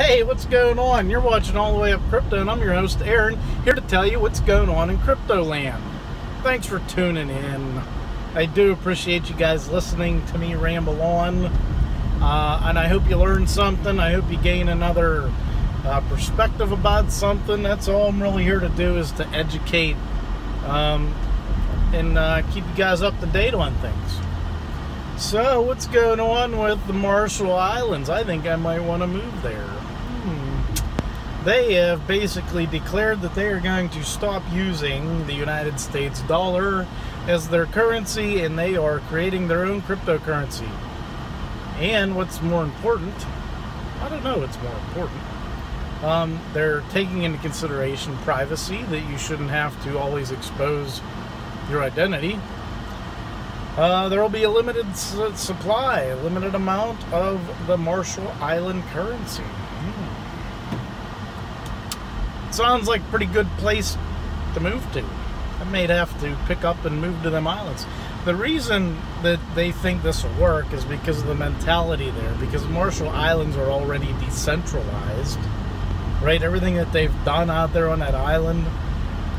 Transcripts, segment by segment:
Hey, what's going on? You're watching All the Way Up Crypto, and I'm your host, Aaron, here to tell you what's going on in crypto land. Thanks for tuning in. I do appreciate you guys listening to me ramble on, uh, and I hope you learned something. I hope you gain another uh, perspective about something. That's all I'm really here to do is to educate um, and uh, keep you guys up to date on things. So, what's going on with the Marshall Islands? I think I might want to move there. They have basically declared that they are going to stop using the United States dollar as their currency and they are creating their own cryptocurrency. And what's more important, I don't know what's more important. Um, they're taking into consideration privacy, that you shouldn't have to always expose your identity uh, there will be a limited supply, a limited amount of the Marshall Island currency. Hmm. Sounds like a pretty good place to move to. I may have to pick up and move to them islands. The reason that they think this will work is because of the mentality there, because Marshall Islands are already decentralized, right? Everything that they've done out there on that island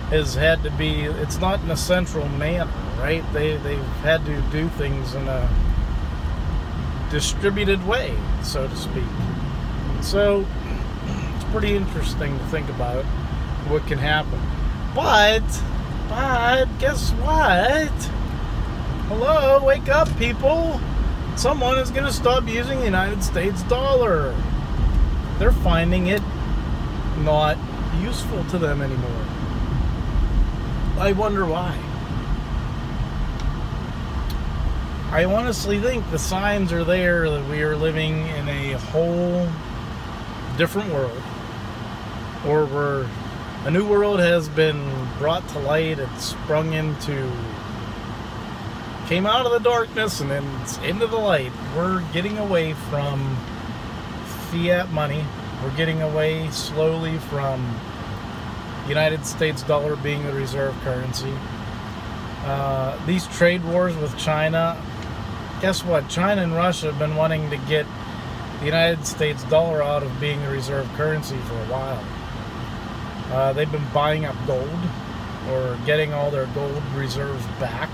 has had to be, it's not in a central manner right? They, they've had to do things in a distributed way, so to speak. So pretty interesting to think about what can happen. But, but, guess what? Hello, wake up, people. Someone is going to stop using the United States dollar. They're finding it not useful to them anymore. I wonder why. I honestly think the signs are there that we are living in a whole different world, or where a new world has been brought to light. It's sprung into, came out of the darkness and then into the light. We're getting away from fiat money. We're getting away slowly from United States dollar being the reserve currency. Uh, these trade wars with China guess what? China and Russia have been wanting to get the United States dollar out of being the reserve currency for a while. Uh, they've been buying up gold or getting all their gold reserves back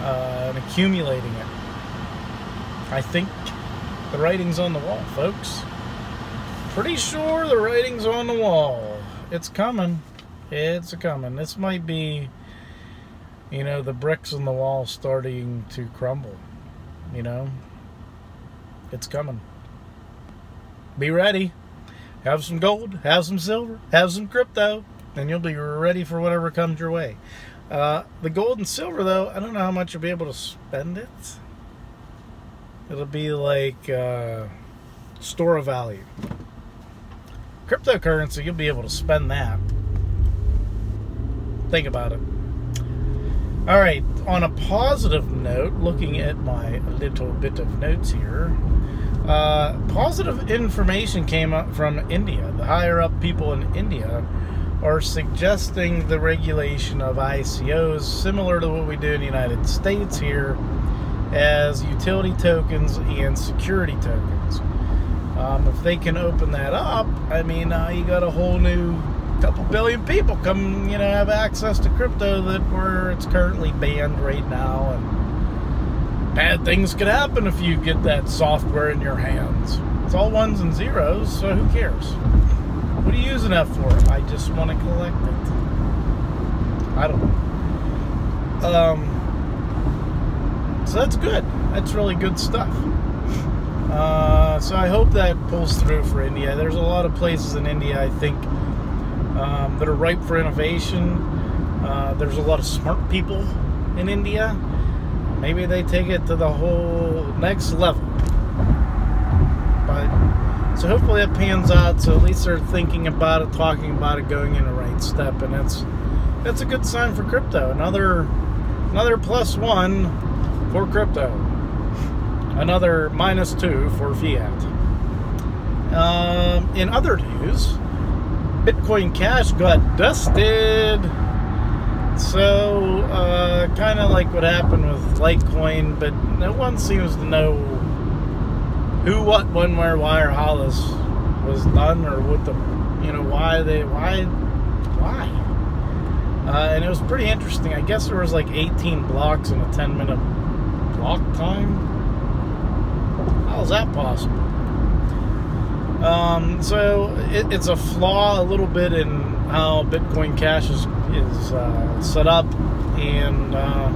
uh, and accumulating it. I think the writing's on the wall, folks. Pretty sure the writing's on the wall. It's coming. It's coming. This might be you know, the bricks in the wall starting to crumble. You know, it's coming. Be ready. Have some gold, have some silver, have some crypto, and you'll be ready for whatever comes your way. Uh, the gold and silver, though, I don't know how much you'll be able to spend it. It'll be like uh, store of value. Cryptocurrency, you'll be able to spend that. Think about it. All right, on a positive note, looking at my little bit of notes here, uh, positive information came up from India. The higher up people in India are suggesting the regulation of ICOs, similar to what we do in the United States here, as utility tokens and security tokens. Um, if they can open that up, I mean, uh, you got a whole new couple billion people come, you know, have access to crypto that where it's currently banned right now, and bad things could happen if you get that software in your hands. It's all ones and zeros, so who cares? What are you using that for? I just want to collect it. I don't know. Um, so that's good. That's really good stuff. Uh, so I hope that pulls through for India. There's a lot of places in India I think um, that are ripe for innovation. Uh, there's a lot of smart people in India. Maybe they take it to the whole next level. But so hopefully that pans out. So at least they're thinking about it, talking about it, going in the right step, and that's that's a good sign for crypto. Another another plus one for crypto. Another minus two for fiat. Um, in other news, Bitcoin Cash got dusted. So, uh, kind of like what happened with Litecoin, but no one seems to know who, what, when, where, why, or how this was done or what the, you know, why they, why, why. Uh, and it was pretty interesting. I guess there was like 18 blocks in a 10 minute block time. How is that possible? Um, so it, it's a flaw a little bit in how Bitcoin Cash is, is uh, set up. And uh,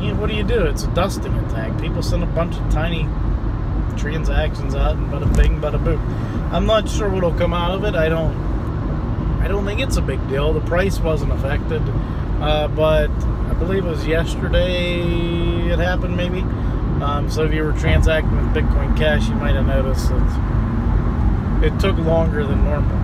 you know, what do you do? It's a dusting attack. People send a bunch of tiny transactions out and bada bing, bada boom. I'm not sure what'll come out of it. I don't. I don't think it's a big deal. The price wasn't affected, uh, but I believe it was yesterday it happened, maybe. Um, so if you were transacting with Bitcoin Cash, you might have noticed that it took longer than normal.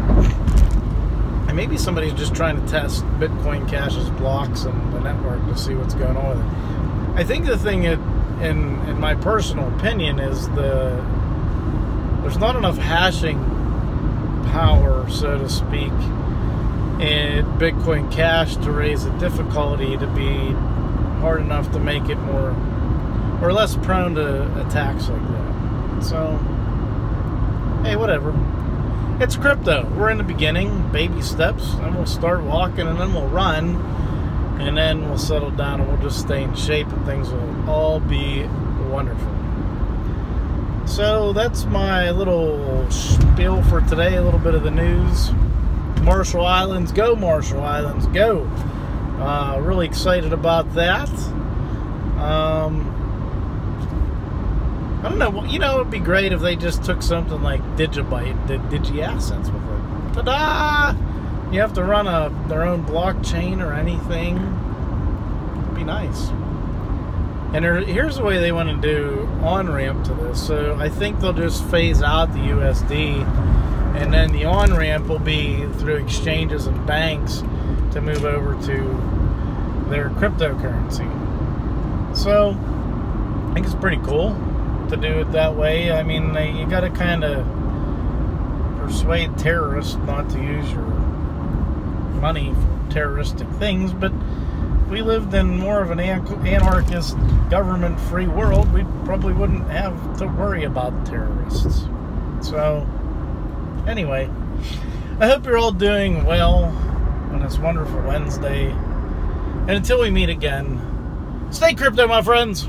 And maybe somebody's just trying to test Bitcoin Cash's blocks and the network to see what's going on with it. I think the thing, it, in in my personal opinion, is the there's not enough hashing power, so to speak, in Bitcoin Cash to raise the difficulty to be hard enough to make it more or less prone to attacks like that. So, hey, whatever. It's crypto. We're in the beginning, baby steps, and we'll start walking and then we'll run, and then we'll settle down and we'll just stay in shape and things will all be wonderful. So that's my little spiel for today, a little bit of the news. Marshall Islands, go Marshall Islands, go. Uh, really excited about that. Um, I don't know. You know, it'd be great if they just took something like Digibyte, did DigiAssets with it. Ta-da! You have to run a their own blockchain or anything. It'd be nice. And here's the way they want to do on ramp to this. So I think they'll just phase out the USD and then the on ramp will be through exchanges and banks to move over to their cryptocurrency. So I think it's pretty cool to do it that way. I mean, you got to kind of persuade terrorists not to use your money for terroristic things, but if we lived in more of an anarchist government free world, we probably wouldn't have to worry about terrorists. So Anyway, I hope you're all doing well on this wonderful Wednesday. And until we meet again, stay crypto, my friends.